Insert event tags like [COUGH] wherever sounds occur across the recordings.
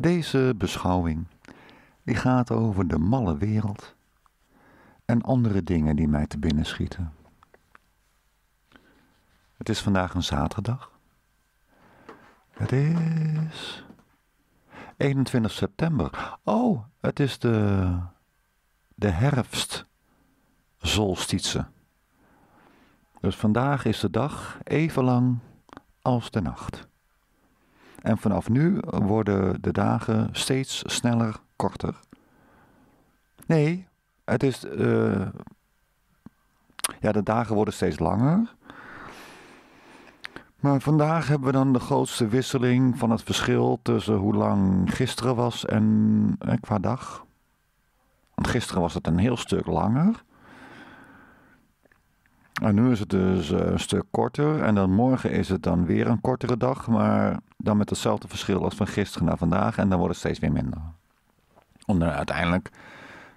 Deze beschouwing die gaat over de malle wereld en andere dingen die mij te binnen schieten. Het is vandaag een zaterdag. Het is 21 september. Oh, het is de, de herfstzolstitie. Dus vandaag is de dag even lang als de nacht. En vanaf nu worden de dagen steeds sneller korter. Nee, het is. Uh, ja, de dagen worden steeds langer. Maar vandaag hebben we dan de grootste wisseling van het verschil tussen hoe lang gisteren was en eh, qua dag. Want gisteren was het een heel stuk langer. En nu is het dus eh, een stuk korter. En dan morgen is het dan weer een kortere dag. Maar dan met hetzelfde verschil als van gisteren naar vandaag. En dan wordt het steeds weer minder. En uiteindelijk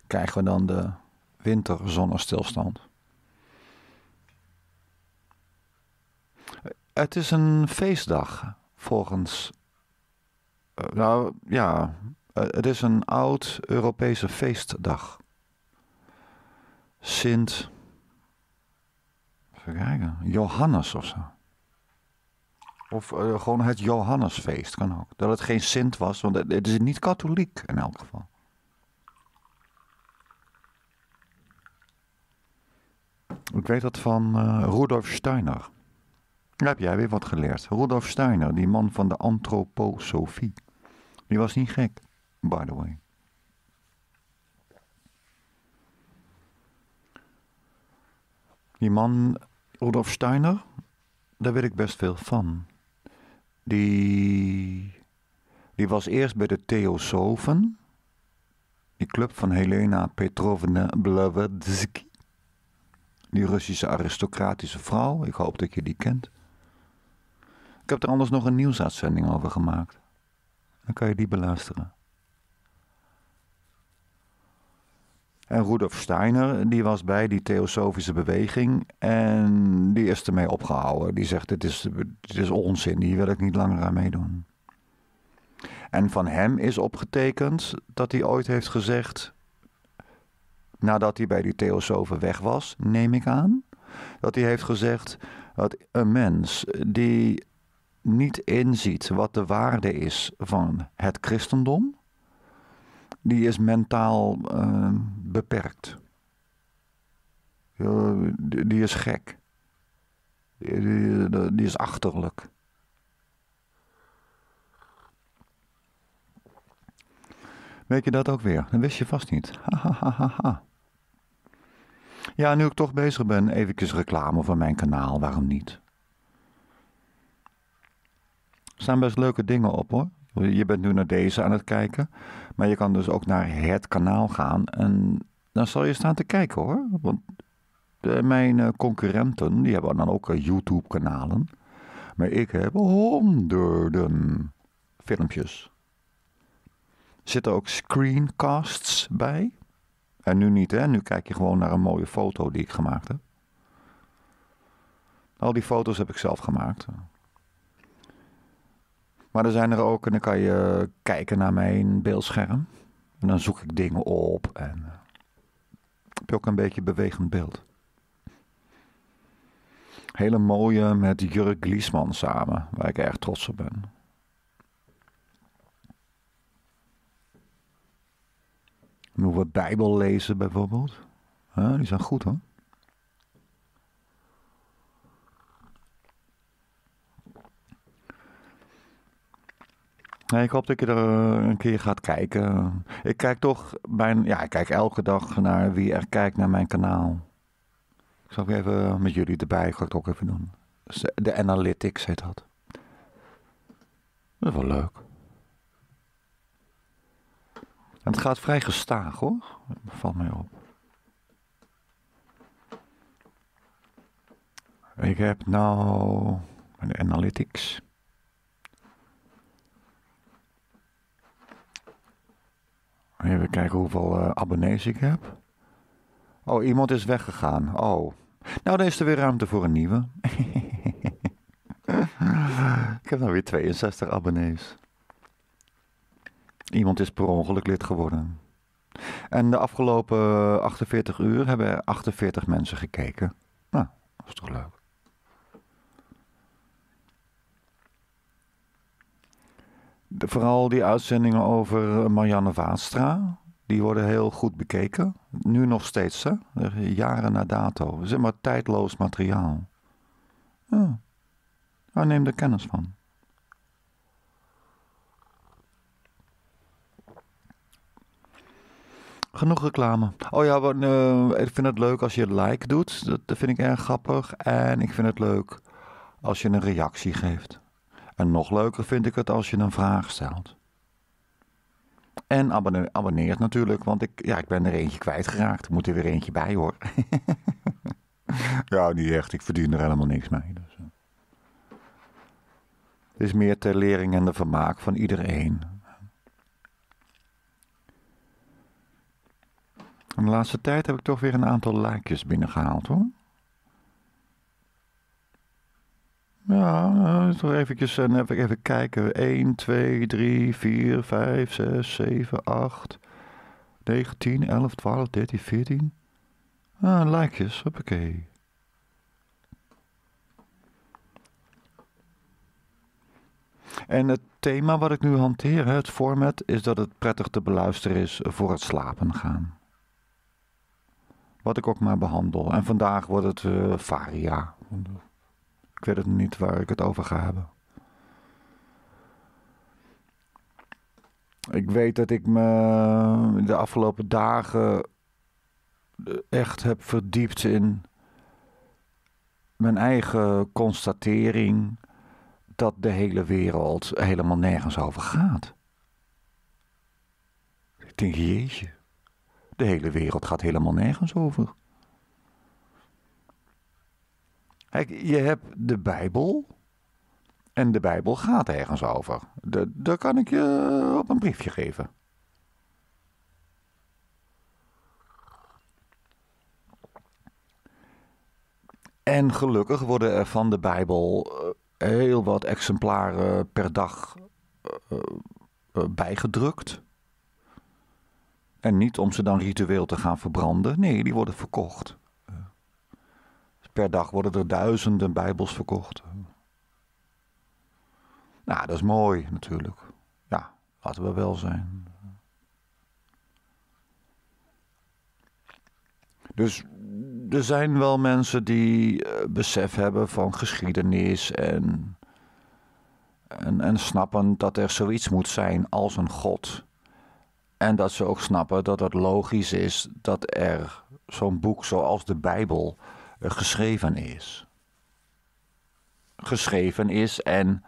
krijgen we dan de winterzonnestilstand. Het is een feestdag volgens. Uh, nou ja, uh, het is een oud Europese feestdag. Sint. Even kijken. Johannes of zo. Of uh, gewoon het Johannesfeest kan ook. Dat het geen Sint was, want het, is niet katholiek in elk geval. Ik weet dat van Rudolf Steiner. Daar heb jij weer wat geleerd. Rudolf Steiner, die man van de antroposofie. Die was niet gek, by the way. Die man, Rudolf Steiner, daar weet ik best veel van. Die, die was eerst bij de Theosofen, die club van Helena Petrovna Blavatsky. Die Russische aristocratische vrouw, ik hoop dat je die kent. Ik heb er anders nog een nieuwsuitzending over gemaakt. Dan kan je die beluisteren. En Rudolf Steiner, die was bij die theosofische beweging en die is ermee opgehouden. Die zegt, dit is, dit is onzin, hier wil ik niet langer aan meedoen. En van hem is opgetekend dat hij ooit heeft gezegd, nadat hij bij die theosofen weg was, neem ik aan, dat hij heeft gezegd dat een mens die niet inziet wat de waarde is van het christendom, die is mentaal uh, beperkt. Die is gek. Die, is achterlijk. Weet je dat ook weer? Dat wist je vast niet. [LAUGHS] ja, nu ik toch bezig ben, eventjes reclame voor mijn kanaal. Waarom niet? Er staan best leuke dingen op hoor. Je bent nu naar deze aan het kijken. Maar je kan dus ook naar het kanaal gaan. En dan zal je staan te kijken hoor. Want mijn eh, concurrenten, die hebben dan ook eh, YouTube kanalen. Maar ik heb honderden filmpjes. Zitten ook screencasts bij. En nu niet hè. Nu kijk je gewoon naar een mooie foto die ik gemaakt heb. Al die foto's heb ik zelf gemaakt. Maar er zijn er ook, en dan kan je kijken naar mijn beeldscherm. En dan zoek ik dingen op en uh, heb je ook een beetje bewegend beeld. Hele mooie met Jurk Gliesman samen, waar ik erg trots op ben. hoe we Bijbel lezen bijvoorbeeld. die zijn goed hoor. Nee, ik hoop dat je er eh, een keer gaat kijken. Ik kijk toch bijna, ja, ik kijk elke dag naar wie er kijkt naar mijn kanaal. Ik zal even met jullie erbij, ga ik het ook even doen. De analytics heet dat. Dat is wel leuk. Het gaat vrij gestaag hoor. Dat valt mij op. Ik heb nou de analytics. Even kijken hoeveel uh, abonnees ik heb. Oh, iemand is weggegaan. Oh. Nou, dan is er weer ruimte voor een nieuwe. [LAUGHS] ik heb nou weer 62 abonnees. Iemand is per ongeluk lid geworden. En de afgelopen 48 uur hebben er 48 mensen gekeken. Nou, dat is toch leuk. Vooral die uitzendingen over Marianne Vaatstra, die worden heel goed bekeken. Nu nog steeds, hè? Jaren na dato. Zeg maar tijdloos materiaal. Ja. Nou, neem er kennis van. Genoeg reclame. Oh ja, uh, ik vind het leuk als je like doet. Dat vind ik erg grappig. En ik vind het leuk als je een reactie geeft. En nog leuker vind ik het als je een vraag stelt. En abonneer, abonneert natuurlijk, want ik, ja, ik ben er eentje kwijtgeraakt. Er moet er weer eentje bij hoor. [LAUGHS] ja, niet echt. Ik verdien er helemaal niks mee. Dus. Eh. Het is meer ter lering en de vermaak van iedereen. En de laatste tijd heb ik toch weer een aantal likejes binnengehaald hoor. Ja, uh, toch eventjes en even, kijken. 1, 2, 3, 4, 5, 6, 7, 8, 9, 10, 11, 12, 13, 14. Ah, likejes, hoppakee. En het thema wat ik nu hanteer, het format, is dat het prettig te beluisteren is voor het slapen gaan. Wat ik ook maar behandel. En vandaag wordt het uh, varia. Ik weet het niet waar ik het over ga hebben. Ik weet dat ik me de afgelopen dagen echt heb verdiept in mijn eigen constatering dat de hele wereld helemaal nergens over gaat. Ik denk, jeetje, de hele wereld gaat helemaal nergens over. Kijk, je hebt de Bijbel. En de Bijbel gaat ergens over. Dat kan ik je op een briefje geven. En gelukkig worden er van de Bijbel eh, heel wat exemplaren per dag uh, bijgedrukt. En niet om ze dan ritueel te gaan verbranden. Nee, die worden verkocht. Per dag worden er duizenden Bijbels verkocht. Nou, dat is mooi natuurlijk. Ja, laten we wel zijn. Dus er zijn wel mensen die uh, besef hebben van geschiedenis en, en, en snappen dat er zoiets moet zijn als een God. En dat ze ook snappen dat het logisch is dat er zo'n boek zoals de Bijbel geschreven is. Geschreven is en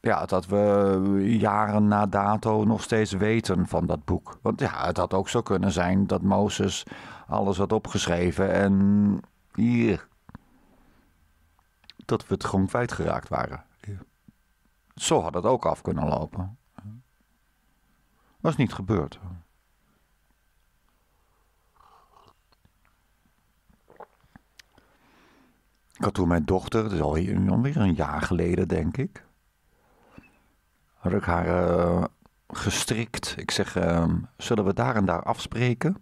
ja, dat we jaren na dato nog steeds weten van dat boek. Want ja, het had ook zo kunnen zijn dat Mozes alles had opgeschreven en hier. Dat we het gewoon kwijtgeraakt waren. Zo had het ook af kunnen lopen. Was niet gebeurd. Ik had toen mijn dochter, dat is alweer een jaar geleden denk ik. Had ik haar uh, gestrikt. Ik zeg, uh, zullen we daar en daar afspreken?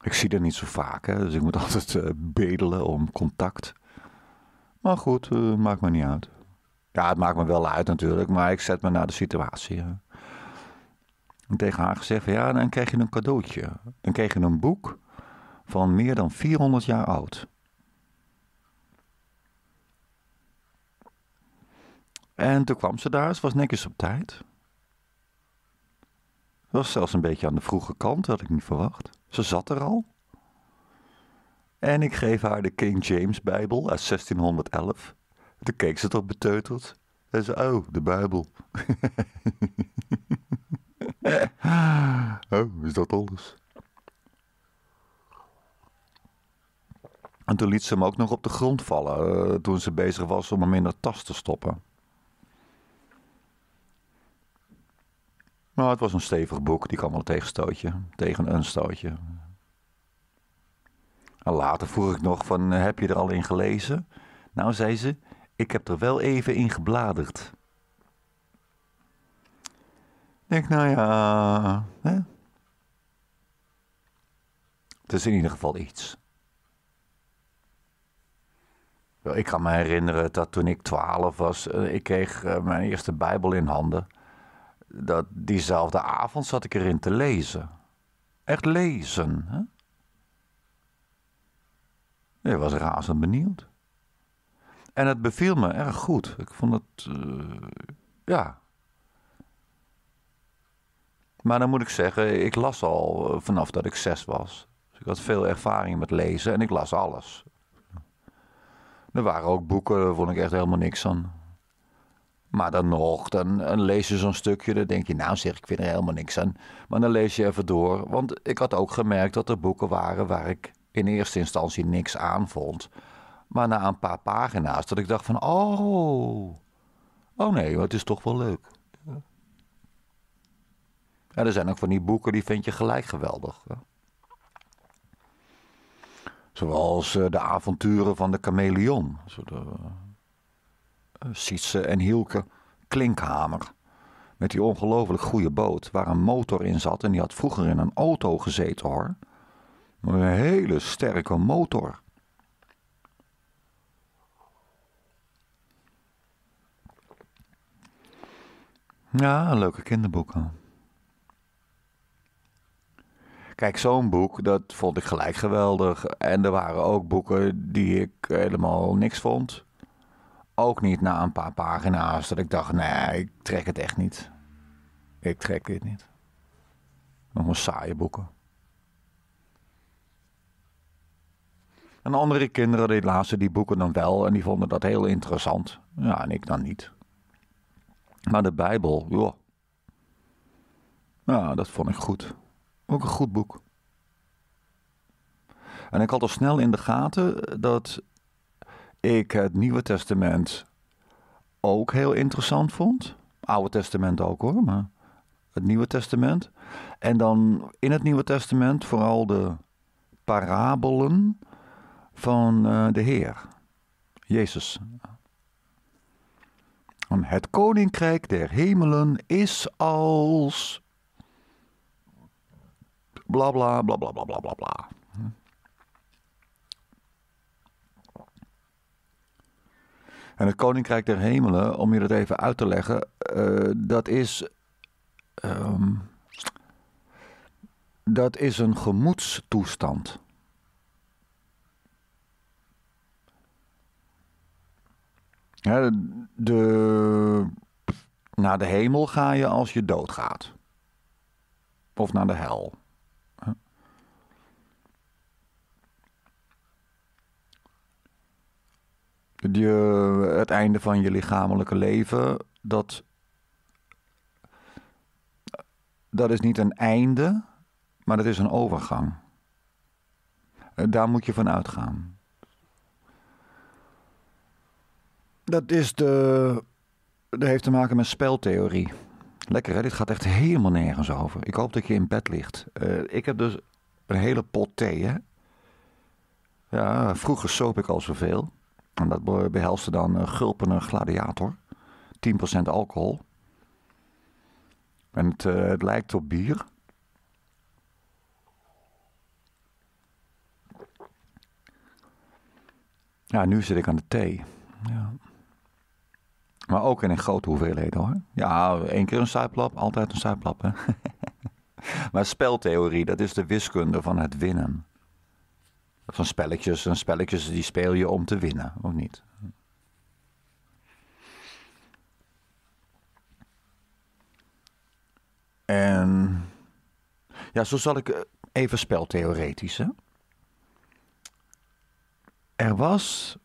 Ik zie dat niet zo vaak, hè, dus ik moet [LAUGHS] altijd uh, bedelen om contact. Maar goed, uh, maakt me niet uit. Ja, het maakt me wel uit natuurlijk, maar ik zet me naar de situatie. Hè. En tegen haar gezegd ja, dan krijg je een cadeautje. Dan krijg je een boek van meer dan 400 jaar oud. En toen kwam ze daar, ze was netjes op tijd. Ze was zelfs een beetje aan de vroege kant, had ik niet verwacht. Ze zat er al. En ik geef haar de King James Bijbel uit 1611. Toen keek ze toch beteuteld. En ze, oh, de Bijbel. [LAUGHS] oh, is dat alles? En toen liet ze hem ook nog op de grond vallen uh, toen ze bezig was om hem in de tas te stoppen. Nou, het was een stevig boek, die kwam wel een tegenstootje, tegen een stootje. En later vroeg ik nog van, eh, heb je er al in gelezen? Nou, zei ze, ik heb er wel even in gebladerd. Ik, nou ja. Hè? Het is in ieder geval iets. Ik kan me herinneren dat toen ik twaalf was, eh, ik kreeg eh, mijn eerste Bijbel in handen. Dat diezelfde avond zat ik erin te lezen. Echt lezen. Hè? Ik was razend benieuwd. En het beviel me erg goed. Ik vond het, uh, ja. Maar dan moet ik zeggen, ik las al vanaf dat ik zes was. Dus ik had veel ervaring met lezen en ik las alles. Er waren ook boeken, daar vond ik echt helemaal niks aan. Maar dan nog, dan, lees je zo'n stukje, dan denk je, nou zeg, ik vind er helemaal niks aan. Maar dan lees je even door, want ik had ook gemerkt dat er boeken waren waar ik in eerste instantie niks aan vond. Maar na een paar pagina's dat ik dacht van, oh, oh nee, het is toch wel leuk. Ja, er zijn ook van die boeken die vind je gelijk geweldig. Zoals uh, de avonturen van de chameleon. Zo de, Sietse en Hielke Klinkhamer. Met die ongelooflijk goede boot waar een motor in zat. En die had vroeger in een auto gezeten hoor. Een hele sterke motor. Ja, leuke kinderboeken. Kijk, zo'n boek, dat vond ik gelijk geweldig. En er waren ook boeken die ik helemaal niks vond. Ook niet na een paar pagina's dat ik dacht, nee, ik trek het echt niet. Ik trek dit niet. Nog een saaie boeken. En andere kinderen die lazen die boeken dan wel en die vonden dat heel interessant. Ja, en ik dan niet. Maar de Bijbel, joh. Ja, dat vond ik goed. Ook een goed boek. En ik had al snel in de gaten dat ik het Nieuwe Testament ook heel interessant vond. Oude Testament ook hoor, maar het Nieuwe Testament. En dan in het Nieuwe Testament vooral de parabelen van uh, de Heer, Jezus. Het koninkrijk der hemelen is als bla bla bla bla bla bla bla En het koninkrijk der hemelen, om je dat even uit te leggen, uh, dat is. Um, dat is een gemoedstoestand. Ja, de, naar de hemel ga je als je doodgaat. Of naar de hel. Je, het einde van je lichamelijke leven, dat, dat is niet een einde, maar dat is een overgang. Daar moet je van uitgaan. Dat is de. Dat heeft te maken met speltheorie. Lekker hè, dit gaat echt helemaal nergens over. Ik hoop dat je in bed ligt. Uh, ik heb dus een hele pot thee hè. Ja, vroeger soop ik al zoveel. En dat behelste dan uh, gulpende gladiator. 10% alcohol. En het, uh, het lijkt op bier. Ja, nu zit ik aan de thee. Ja. Maar ook in grote hoeveelheden hoor. Ja, één keer een suiplap, altijd een suiplap. [LAUGHS] Maar speltheorie, dat is de wiskunde van het winnen. Van spelletjes. En spelletjes die speel je om te winnen, of niet? En ja, zo zal ik eh, even speltheoretisch. Hè? Er was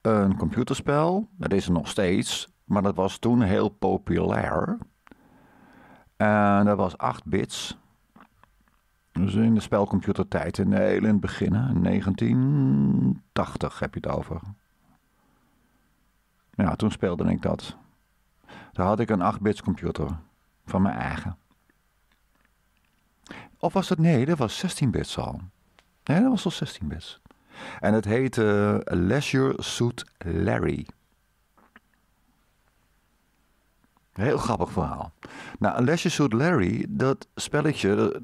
een computerspel. Dat is er nog steeds. Maar dat was toen heel populair. En dat was 8 bits. Dus in de spelcomputertijd, in, in het begin, in 1980 heb je het over. Ja, toen speelde ik dat. Daar had ik een 8-bits computer van mijn eigen. Of was het, nee, dat was 16 bits al. Nee, dat was al 16 bits. En het heette Leisure Suit Larry. Heel grappig verhaal. Nou, Leisure Suit Larry, dat spelletje,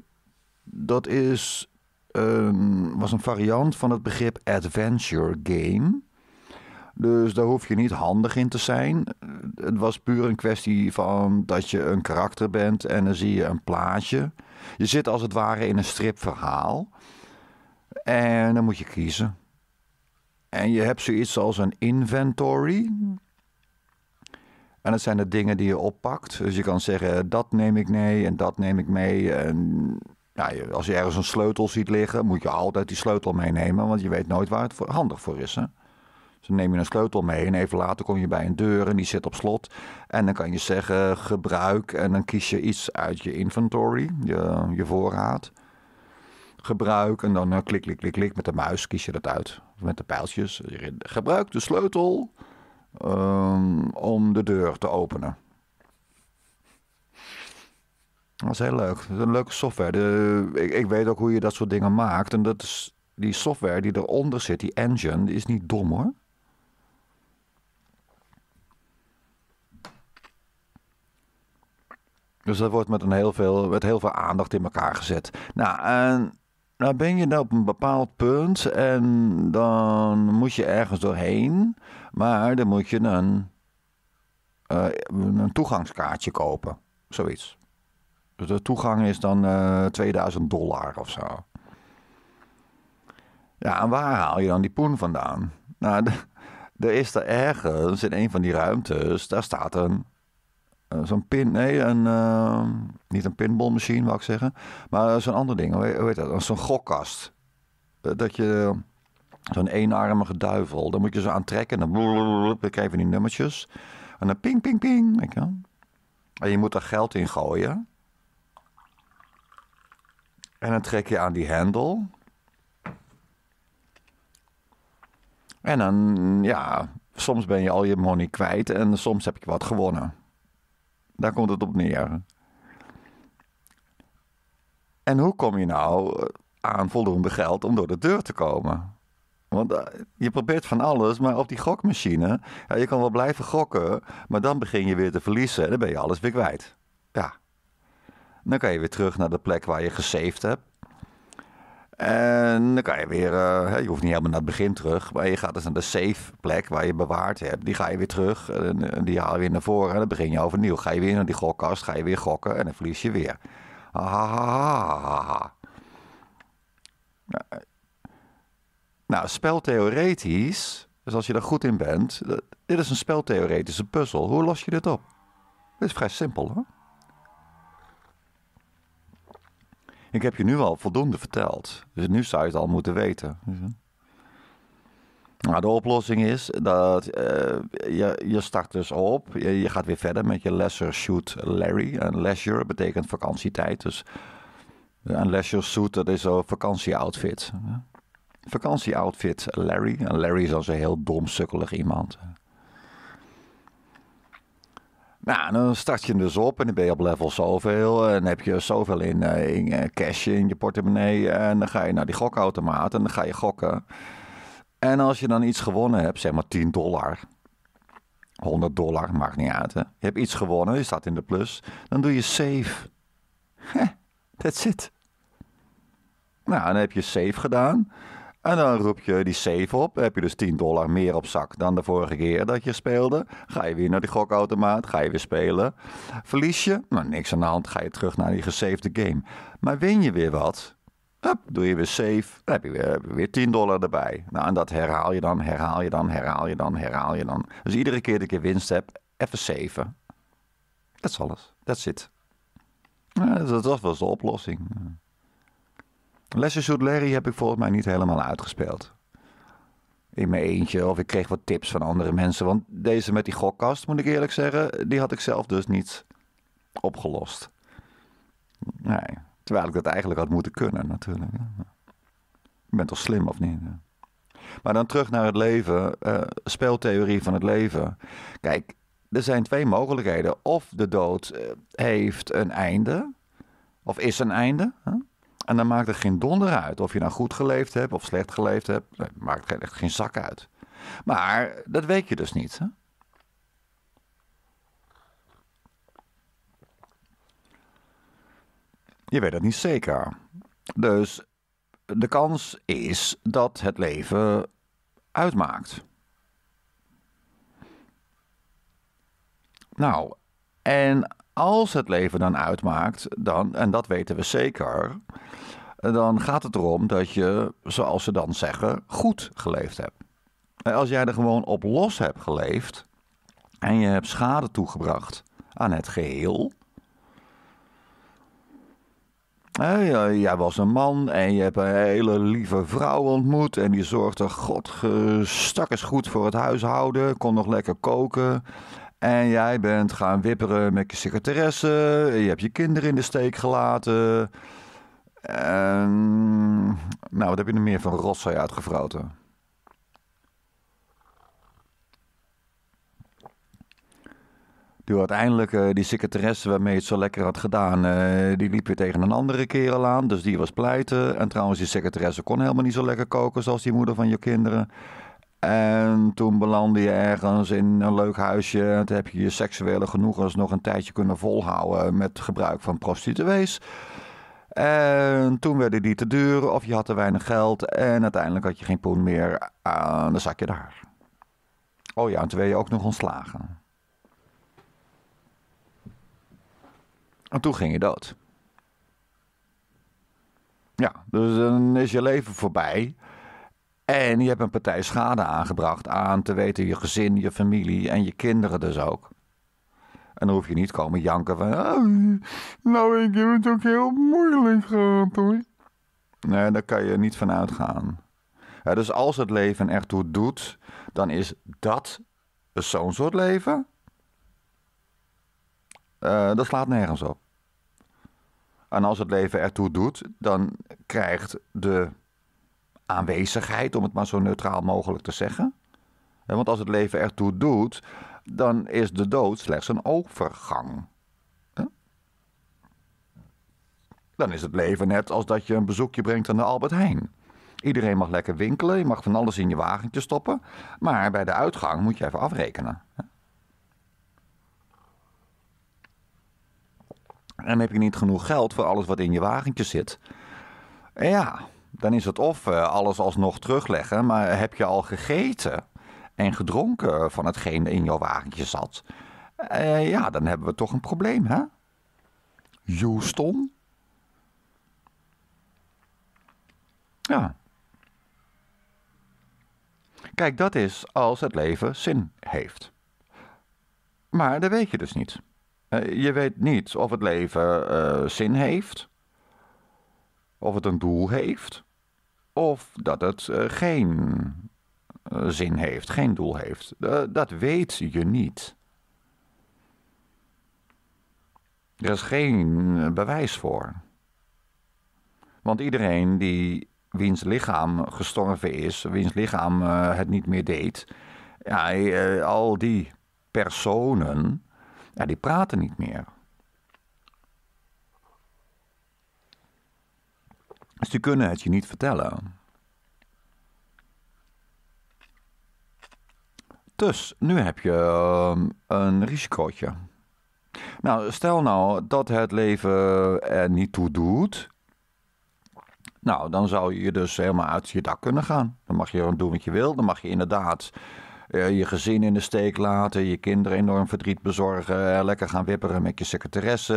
dat is, um, was een variant van het begrip adventure game. Dus daar hoef je niet handig in te zijn. Het was puur een kwestie van dat je een karakter bent en dan zie je een plaatje. Je zit als het ware in een stripverhaal. En dan moet je kiezen. En je hebt zoiets als een inventory. En dat zijn de dingen die je oppakt. Dus je kan zeggen, dat neem ik mee en dat neem ik mee. En ja, als je ergens een sleutel ziet liggen, moet je altijd die sleutel meenemen. Want je weet nooit waar het handig voor is. Hè? Dus dan neem je een sleutel mee en even later kom je bij een deur en die zit op slot. En dan kan je zeggen gebruik en dan kies je iets uit je inventory, je, voorraad. Gebruik en dan uh, klik, klik, klik, klik met de muis kies je dat uit. Met de pijltjes. Gebruik de sleutel um, om de deur te openen. Dat is heel leuk. Dat is een leuke software. De, ik, ik, weet ook hoe je dat soort dingen maakt. En dat is die software die eronder zit, die engine, is niet dom hoor. Dus dat wordt met, een heel veel, met heel veel aandacht in elkaar gezet. Nou, en nou ben je dan op een bepaald punt en dan moet je ergens doorheen. Maar dan moet je een, een toegangskaartje kopen. Zoiets. Dus de toegang is dan uh, eh, 2000 dollar of zo. Ja, en waar haal je dan die poen vandaan? Nou, er is er ergens in een van die ruimtes, daar staat een eh, zo'n pin, nee, een, uh, niet een pinballmachine wou ik zeggen, maar zo'n ander ding, hoe heet dat? Zo'n gokkast. Eh, dat je zo'n eenarmige duivel, dan moet je zo aantrekken en dan, dan krijg je die nummertjes. En dan ping, ping, ping. En je moet er geld in gooien. En dan trek je aan die hendel. En dan, ja, soms ben je al je money kwijt en soms heb je wat gewonnen. Daar komt het op neer. En hoe kom je nou eh, aan voldoende geld om door de deur te komen? Want eh, je probeert van alles, maar op die gokmachine, ja, je kan wel blijven gokken, maar dan begin je weer te verliezen en dan ben je alles weer kwijt. Ja. Dan kan je weer terug naar de plek waar je gesaved hebt. En dan kan je weer, uh, je hoeft niet helemaal naar het begin terug, maar je gaat dus naar de safe plek waar je bewaard hebt. Die ga je weer terug en, die haal je weer naar voren en dan begin je overnieuw. Ga je weer naar die gokkast, ga je weer gokken en dan verlies je weer. Ah, nou, speltheoretisch, dus als je er goed in bent, dit is een speltheoretische puzzel. Hoe los je dit op? Dit is vrij simpel hoor. Ik heb je nu al voldoende verteld. Dus nu zou je het al moeten weten. Nou, de oplossing is dat uh, je, je start dus op. Je, je, gaat weer verder met je Lesser Shoot Larry. En leisure betekent vakantietijd. Dus een leisure suit, dat is zo'n vakantieoutfit. Vakantieoutfit Larry. En Larry is dan zo'n heel dom, sukkelig iemand. Nou, dan start je dus op en dan ben je op level zoveel. En dan heb je zoveel in, uh, in uh, cash in je portemonnee. En dan ga je naar die gokautomaat en dan ga je gokken. En als je dan iets gewonnen hebt, zeg maar 10 dollar. 100 dollar, maakt niet uit. Hè? Je hebt iets gewonnen, je staat in de plus. Dan doe je save. That's it. Nou, dan heb je save gedaan. En dan roep je die save op. heb je dus 10 dollar meer op zak dan de vorige keer dat je speelde. Ga je weer naar die gokautomaat. Ga je weer spelen. Verlies je? Nou, niks aan de hand. Ga je terug naar die gesavede game. Maar win je weer wat? Hup, doe je weer save. Dan heb je weer, weer 10 dollar erbij. Nou, en dat herhaal je dan, herhaal je dan, herhaal je dan, herhaal je dan. Dus iedere keer dat je winst hebt, even saven. Dat is alles. That's it. Ja, dat was de oplossing. Lesser Suit Larry heb ik volgens mij niet helemaal uitgespeeld. In mijn eentje, of ik kreeg wat tips van andere mensen. Want deze met die gokkast, moet ik eerlijk zeggen, die had ik zelf dus niet opgelost. Nee, terwijl ik dat eigenlijk had moeten kunnen, natuurlijk. Ik ben toch slim, of niet? Maar dan terug naar het leven, uh, speeltheorie van het leven. Kijk, er zijn twee mogelijkheden. Of de dood eh, heeft een einde, of is een einde. En dan maakt het geen donder uit of je nou goed geleefd hebt of slecht geleefd hebt. Nee, maakt echt geen zak uit. Maar dat weet je dus niet. Hè? Je weet dat niet zeker. Dus de kans is dat het leven uitmaakt. Nou, en als het leven dan uitmaakt, dan, en dat weten we zeker, dan gaat het erom dat je, zoals ze dan zeggen, goed geleefd hebt. Als jij er gewoon op los hebt geleefd en je hebt schade toegebracht aan het geheel. Jij was een man en je hebt een hele lieve vrouw ontmoet. En die zorgde godstak goed voor het huishouden. Kon nog lekker koken. En jij bent gaan wipperen met je secretaresse. Je hebt je kinderen in de steek gelaten. En, nou, wat heb je er meer van rotzooi uitgevroten? Die uiteindelijk, uh, die secretaresse waarmee het zo lekker had gedaan, uh, die liep weer tegen een andere kerel aan. Dus die was pleiten. En trouwens, die secretaresse kon helemaal niet zo lekker koken zoals die moeder van je kinderen. En toen belandde je ergens in een leuk huisje. En toen heb je je seksuele genoegens nog een tijdje kunnen volhouden met gebruik van prostituees. En toen werden die te duur of je had te weinig geld. En uiteindelijk had je geen poen meer. aan dan zak je daar. Oh ja, en toen werd je ook nog ontslagen. En toen ging je dood. Ja, dus dan is je leven voorbij. En je hebt een partij schade aangebracht aan te weten je gezin, je familie en je kinderen dus ook. En dan hoef je niet komen janken van... Oh, nou, ik heb het ook heel moeilijk gehad hoor. Nee, daar kan je niet van uitgaan. Dus als het leven ertoe doet, dan is dat zo'n soort leven. Uh, dat slaat nergens op. En als het leven ertoe doet, dan krijgt de aanwezigheid, om het maar zo neutraal mogelijk te zeggen. Want als het leven ertoe doet, dan is de dood slechts een overgang. Dan is het leven net als dat je een bezoekje brengt aan de Albert Heijn. Iedereen mag lekker winkelen, je mag van alles in je wagentje stoppen, maar bij de uitgang moet je even afrekenen. En heb je niet genoeg geld voor alles wat in je wagentje zit, ja, dan is het of eh, alles alsnog terugleggen, maar heb je al gegeten en gedronken van hetgeen in jouw wagentje zat? Uh, ja, dan hebben we toch een probleem, hè? Houston? Ja. Kijk, dat is als het leven zin heeft. Maar dat weet je dus niet. Uh, je weet niet of het leven zin heeft of het een doel heeft, of dat het uh, geen uh, zin heeft, geen doel heeft. Uh, dat weet je niet. Er is geen bewijs voor. Want iedereen die wiens lichaam gestorven is, wiens lichaam het niet meer deed, ja, al die personen, die praten niet meer. Dus die kunnen het je niet vertellen. Dus nu heb je ehm, een risicootje. Nou, stel nou dat het leven er niet toe doet. Nou, dan zou je dus helemaal uit je dak kunnen gaan. Dan mag je doen wat je wil. Dan mag je inderdaad je gezin in de steek laten, je kinderen enorm verdriet bezorgen, lekker gaan wipperen met je secretaresse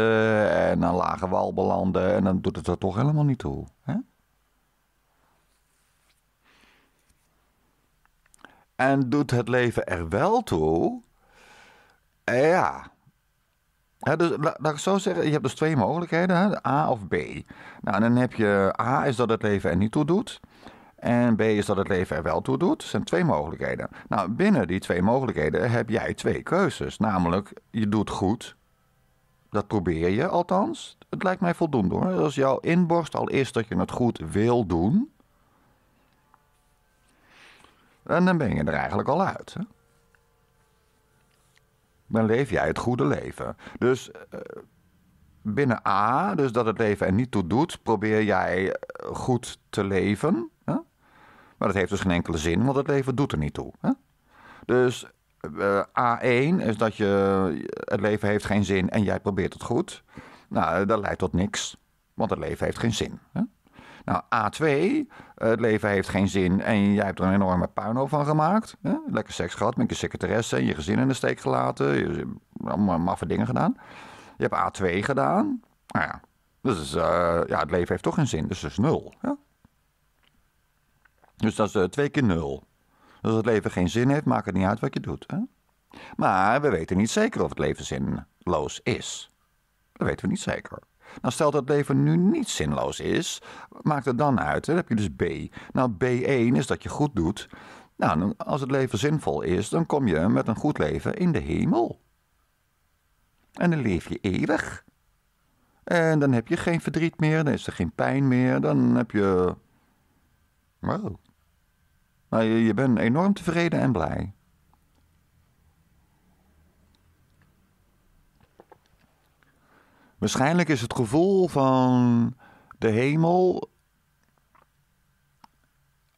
en een lage wal belanden en dan doet het er toch helemaal niet toe. Hè? En doet het leven er wel toe? Eh, ja. dus, laat ik zo zeggen, je hebt dus twee mogelijkheden, hè? A of B. Nou, dan heb je A is dat het leven er niet toe doet. En B is dat het leven er wel toe doet. Dat zijn twee mogelijkheden. Nou, binnen die twee mogelijkheden heb jij twee keuzes. Namelijk, je doet goed. Dat probeer je althans. Het lijkt mij voldoende hoor. Als jouw inborst al is dat je het goed wil doen. En dan ben je er eigenlijk al uit. Hè? Dan leef jij het goede leven. Dus uh, binnen A, dus dat het leven er niet toe doet, probeer jij eh, goed te leven. Maar dat heeft dus geen enkele zin, want het leven doet er niet toe. Hè? Dus uh, A1 is dat je, het leven heeft geen zin en jij probeert het goed. Nou, dat leidt tot niks. Want het leven heeft geen zin. Hè? Nou, A2, het leven heeft geen zin en jij hebt er een enorme puinhoop van gemaakt. Hè? Lekker seks gehad met je secretaresse en je gezin in de steek gelaten. Je allemaal maffe dingen gedaan. Je hebt A2 gedaan. Nou ja, dus uh, ja, het leven heeft toch geen zin, dus dat is nul. Ja? Dus dat is uh, twee keer nul. Dus als het leven geen zin heeft, maakt het niet uit wat je doet. Hè? Maar we weten niet zeker of het leven zinloos is. Dat weten we niet zeker. Nou, stel dat het leven nu niet zinloos is, maakt het dan uit. Dan heb je dus B. Nou, B1 is dat je goed doet. Nou, als het leven zinvol is, dan kom je met een goed leven in de hemel. En dan leef je eeuwig. En dan heb je geen verdriet meer, dan is er geen pijn meer, dan heb je. Wow. Maar je, bent enorm tevreden en blij. Waarschijnlijk is het gevoel van de hemel.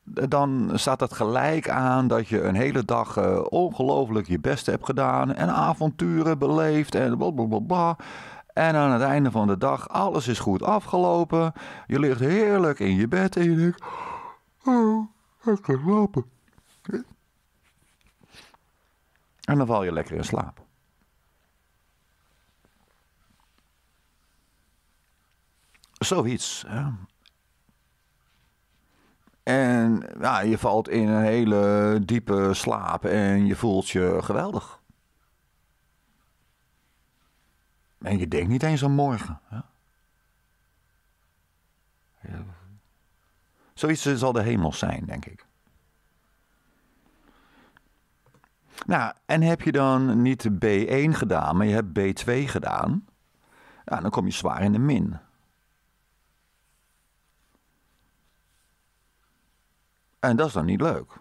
Dan staat het gelijk aan dat je een hele dag uh, ongelooflijk je best hebt gedaan. En avonturen beleefd en blablabla. En aan het einde van de dag, alles is goed afgelopen. Je ligt heerlijk in je bed en je denkt: Oh, ik kan slapen. En dan val je lekker in slaap. Zoiets. En ja, je valt in een hele diepe slaap en je voelt je geweldig. En je denkt niet eens aan morgen. Ja. Zoiets zal de hemel zijn, denk ik. Nou, en heb je dan niet B1 gedaan, maar je hebt B2 gedaan, ja, dan kom je zwaar in de min. En dat is dan niet leuk.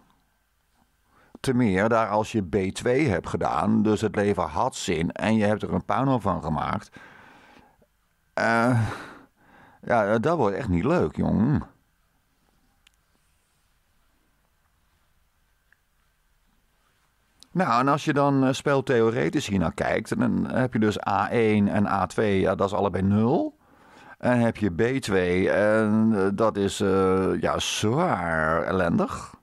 Te meer daar als je B2 hebt gedaan, dus het leven had zin en je hebt er een puinhoop van gemaakt. Uh, ja, dat wordt echt niet leuk, jong. Nou, en als je dan uh, speltheoretisch hier naar kijkt, dan heb je dus A1 en A2, ja, dat is allebei 0. En heb je B2 en eh, dat is uh, ja, zwaar ellendig.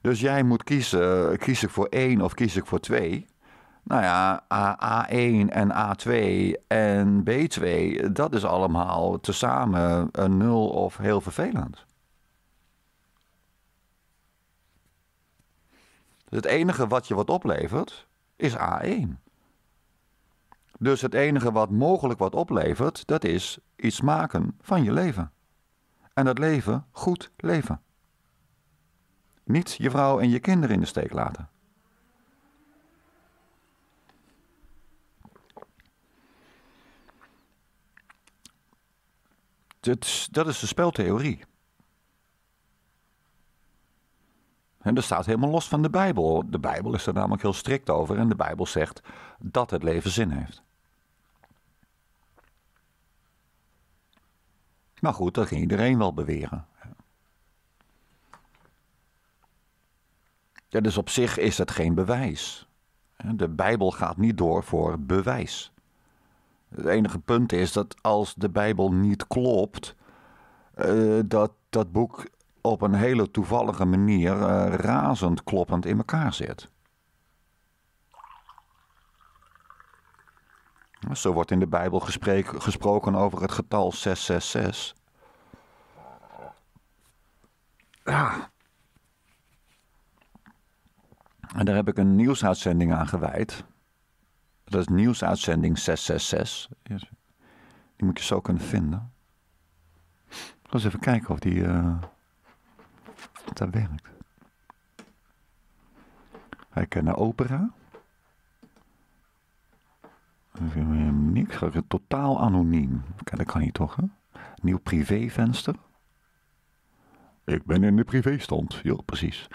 Dus jij moet kiezen, kies ik voor 1 of kies ik voor 2? Nou ja, A1 en A2 en B2, dat is allemaal tezamen een 0 of heel vervelend. Het enige wat je wat oplevert, is A1. Dus het enige wat mogelijk wat oplevert, dat is iets maken van je leven. En dat leven goed leven. Niet je vrouw en je kinderen in de steek laten. Dat, dat is de speltheorie. En dat staat helemaal los van de Bijbel. De Bijbel is er namelijk heel strikt over en de Bijbel zegt dat het leven zin heeft. Maar goed, dat ging iedereen wel beweren. Ja, dus op zich is het geen bewijs. De Bijbel gaat niet door voor bewijs. Het enige punt is dat als de Bijbel niet klopt, uh, dat dat boek op een hele toevallige manier uh, razend kloppend in elkaar zit. Zo wordt in de Bijbel gesproken over het getal 666. Ja. En daar heb ik een nieuwsuitzending aan gewijd. Dat is nieuwsuitzending 666. Die moet je zo kunnen vinden. Ga eens even kijken of die. Of dat werkt. Hij kent naar opera. Niks, totaal anoniem. Dat kan niet toch, hè? Nieuw privévenster. Ik ben in de privéstand. Ja, precies.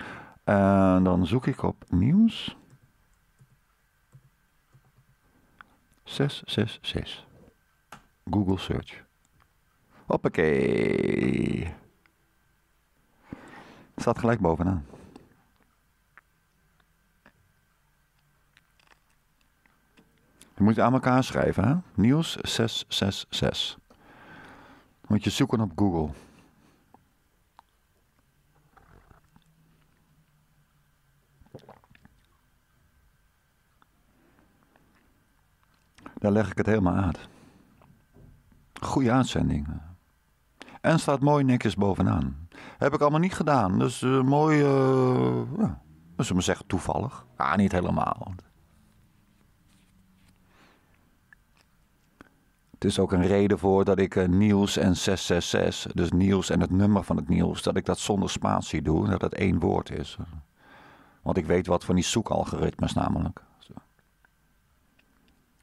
En dan zoek ik op nieuws. 666. Google search. Hoppakee. Staat gelijk bovenaan. Je moet je aan elkaar schrijven, hè? Nieuws 666. Moet je zoeken op Google. Daar leg ik het helemaal uit. Goeie uitzending. En staat mooi netjes bovenaan. Heb ik allemaal niet gedaan. Dus uh, mooi, uh, ja, maar zeggen toevallig. Ah, niet helemaal. Het is ook een reden voor dat ik uh, nieuws en 666, dus nieuws en het nummer van het nieuws, dat ik dat zonder spatie doe, dat het één woord is. Want ik weet wat van die zoekalgoritmes namelijk.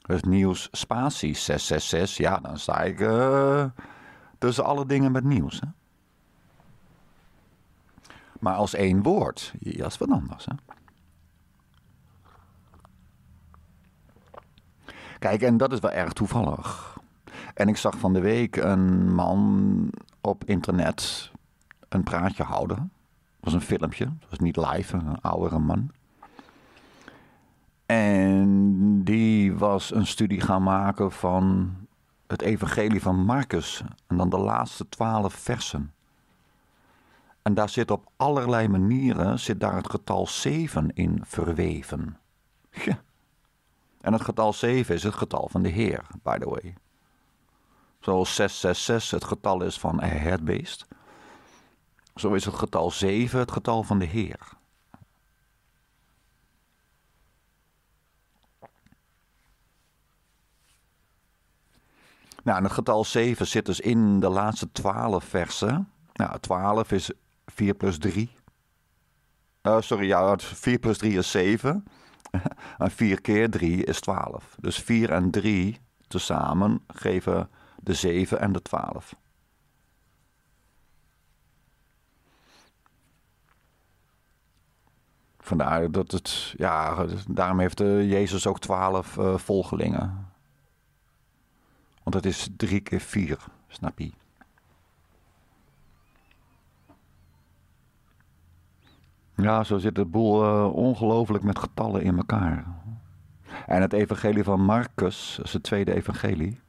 Dus nieuws spatie 666, ja, dan sta ik tussen alle dingen met nieuws. Hè? Maar als één woord, ja, is wat anders. Hè? Kijk, en dat is wel erg toevallig. En ik zag van de week een man op internet een praatje houden. Dat was een filmpje, dat was niet live, een oudere man. En die was een studie gaan maken van het evangelie van Marcus. En dan de laatste twaalf versen. En daar zit op allerlei manieren zit daar het getal 7 in verweven. Ja. En het getal 7 is het getal van de Heer, by the way. Zoals 666 het getal is van het beest. Zo is het getal 7 het getal van de Heer. Nou, en het getal 7 zit dus in de laatste 12 versen. Nou, 12 is 4 plus 3. Uh, sorry, ja, 4 plus 3 is 7. [LAUGHS] en 4 keer 3 is 12. Dus 4 en 3 tezamen geven de 7 en de 12. Vandaar dat het, ja, daarom heeft Jezus ook 12 uh, volgelingen. Want het is 3 keer 4, snap je? Ja, zo zit het boel uh, ongelooflijk met getallen in elkaar. En het evangelie van Marcus, dat is het tweede evangelie.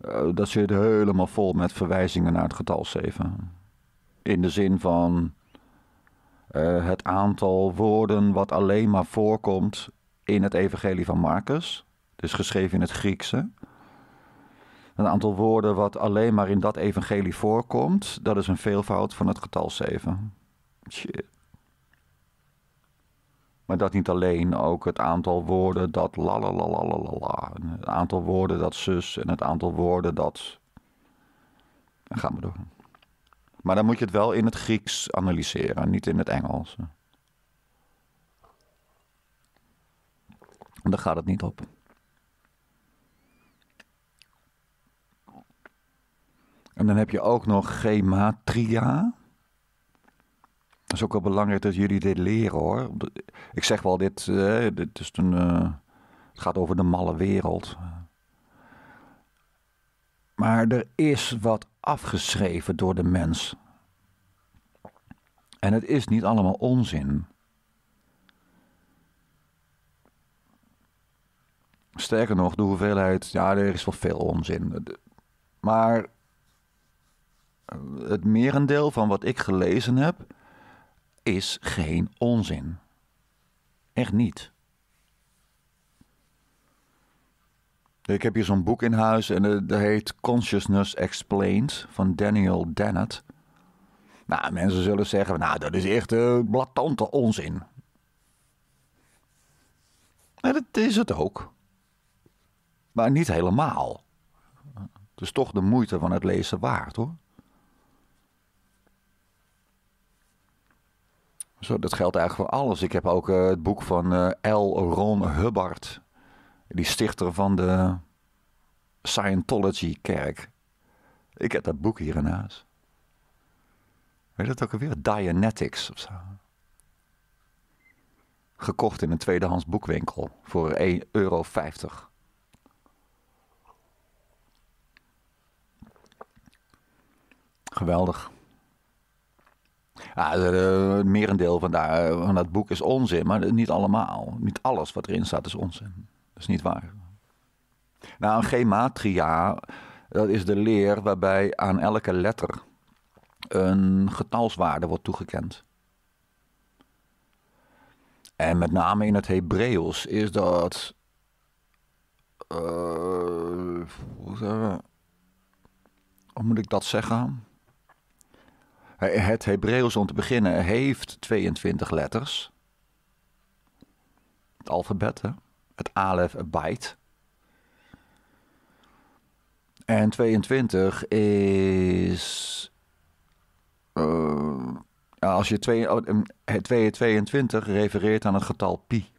Uh, dat zit helemaal vol met verwijzingen naar het getal 7. In de zin van uh, het aantal woorden wat alleen maar voorkomt in het evangelie van Marcus. Dus geschreven in het Grieks. Hè? Een aantal woorden wat alleen maar in dat evangelie voorkomt, dat is een veelvoud van het getal 7. Shit. Maar dat niet alleen, ook het aantal woorden dat la la la la la. Het aantal woorden dat zus en het aantal woorden dat. Dan gaan we door. Maar dan moet je het wel in het Grieks analyseren, niet in het Engels. Dan gaat het niet op. En dan heb je ook nog gematria. Dat is ook wel belangrijk dat jullie dit leren hoor. Ik zeg wel, dit, uh, dit is een, uh, het gaat over de malle wereld. Maar er is wat afgeschreven door de mens. En het is niet allemaal onzin. Sterker nog, de hoeveelheid, ja, er is wel veel onzin. Maar het merendeel van wat ik gelezen heb, is geen onzin. Echt niet. Ik heb hier zo'n boek in huis en dat heet Consciousness Explained van Daniel Dennett. Nou, mensen zullen zeggen, nou, dat is echt uh, blatante onzin. En dat is het ook. Maar niet helemaal. Het is toch de moeite van het lezen waard, hoor. Zo, dat geldt eigenlijk voor alles. Ik heb ook uh, het boek van uh, L. Ron Hubbard, die stichter van de Scientology-kerk. Ik heb dat boek hier je dat ook alweer? Dianetics of zo. Gekocht in een tweedehands boekwinkel voor 1,50 euro. Geweldig. Ja, het merendeel van, daar, van dat boek is onzin, maar niet allemaal. Niet alles wat erin staat is onzin. Dat is niet waar. Nou, een gematria, dat is de leer waarbij aan elke letter een getalswaarde wordt toegekend. En met name in het Hebreeuws is dat. Uh, hoe, moet ik dat zeggen? Het Hebreeuws om te beginnen heeft 22 letters. Het alfabet, hè? het alef, byte. En 22 is. Uh, als je 22 refereert aan het getal pi.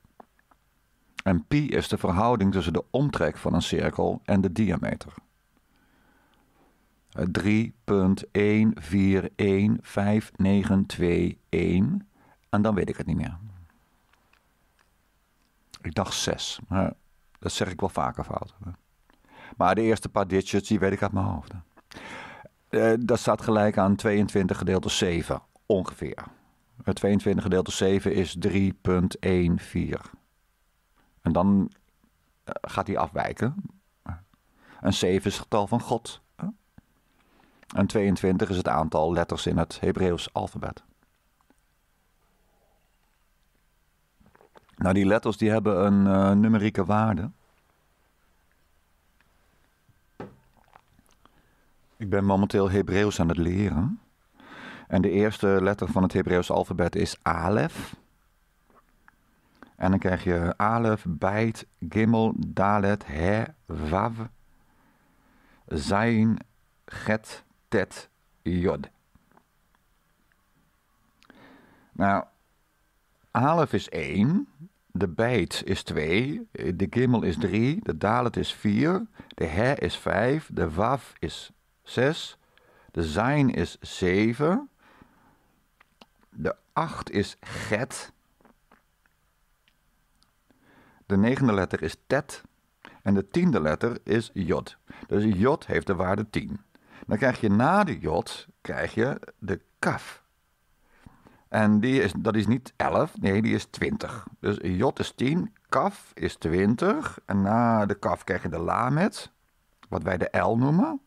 En pi is de verhouding tussen de omtrek van een cirkel en de diameter. 3.141591 en dan weet ik het niet meer. Ik dacht 6, maar dat zeg ik wel vaker fout. Maar de eerste paar digits, die weet ik uit mijn hoofd. Uh, dat staat gelijk aan 22 gedeeld door 7, ongeveer. Het 22 gedeeld door 7 is 3.14. En dan uh, gaat hij afwijken. En 7 is het getal van God. En 22 is het aantal letters in het Hebreeuws alfabet. Nou, die letters die hebben een uh, numerieke waarde. Ik ben momenteel Hebreeuws aan het leren. En de eerste letter van het Hebreeuws alfabet is Alef. En dan krijg je Alef, Beit, Gimel, Dalet, He, Vav, Zain, Get, Tet, Jod. Nou, Alef is 1, de Beit is 2, de Gimel is 3, de Dalet is 4, de He is 5, de Vav is 6. De zijn is 7. De 8 is get. De negende letter is tet. En de tiende letter is jod. Dus jod heeft de waarde 10. Dan krijg je na de jod krijg je de kaf. En die is, dat is niet 11, nee, die is 20. Dus jod is 10, kaf is 20. En na de kaf krijg je de lamet, wat wij de L noemen.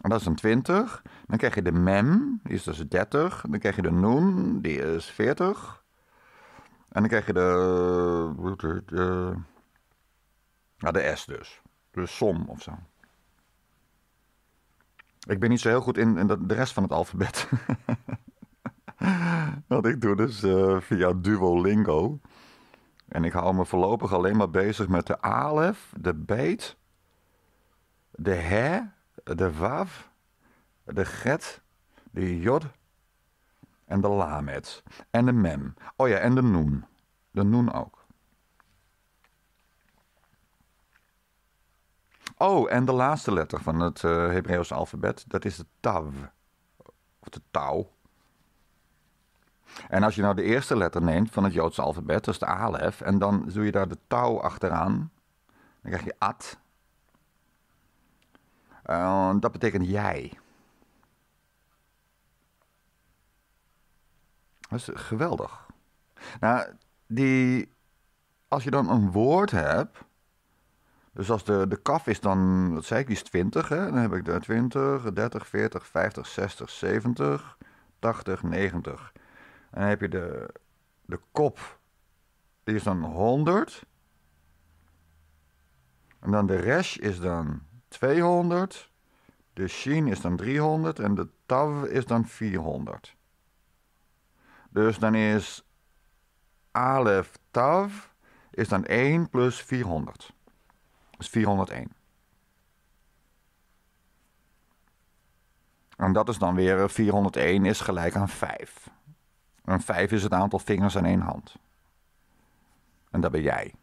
En dat is een 20. Dan krijg je de mem, die is dus 30. Dan krijg je de noen, die is 40. En dan krijg je de, de, de, ja, de S dus. De som of zo. Ik ben niet zo heel goed in, de, rest van het alfabet. [LAUGHS] Wat ik doe dus uh, via Duolingo. En ik hou me voorlopig alleen maar bezig met de alef, de beet, de he de vav, de get, de jod en de lamet. En de mem. Oh ja, en de noen. De noen ook. Oh, en de laatste letter van het uh, Hebreeuws alfabet, dat is de tav. Of de tau. En als je nou de eerste letter neemt van het Joodse alfabet, dat is de alef, en dan doe je daar de tau achteraan, dan krijg je at. Uh, dat betekent jij. Dat is geweldig. Nou, die, als je dan een woord hebt. Dus als de, de kaf is dan, wat zei ik, is 20. Hè? Dan heb ik de 20, 30, 40, 50, 60, 70, 80, 90. En dan heb je de, de kop, die is dan 100. En dan de resh is dan 200. De shin is dan 300 en de tav is dan 400. Dus dan is alef tav is dan 1 plus 400. Is 401. En dat is dan weer 401 is gelijk aan 5. En 5 is het aantal vingers aan één hand. En dat ben jij.